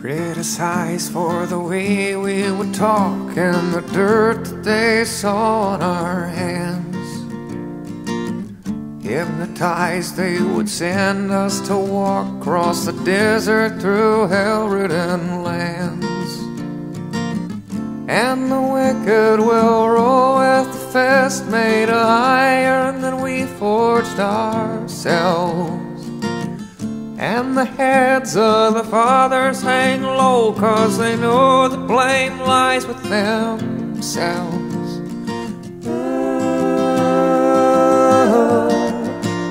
Criticized for the way we would talk and the dirt that they saw on our hands. Hypnotized, they would send us to walk across the desert through hell-ridden lands. And the wicked will roll with the fist made of iron that we forged ourselves. And the heads of the fathers hang low cause they know the blame lies with themselves. Ooh,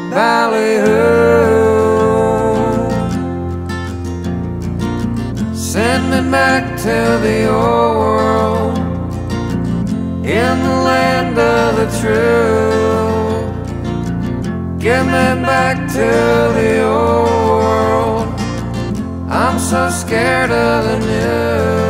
ballyhoo. Send me back to the old world in the land of the true. Get me back to the old. I'm so scared of the news.